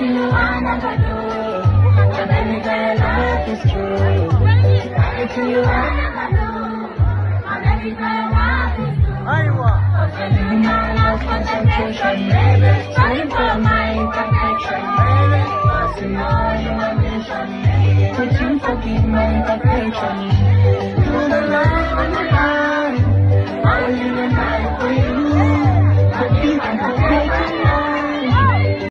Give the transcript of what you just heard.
with you on a balloon. But baby girl, life is true. I get to you on a balloon. My baby girl, love is true. I want. Opening my love for temptation, baby. Time for my imperfection, baby. Passing all your ambition, baby. Could you forgive my imperfection? To the love of my heart. I will live a life for you.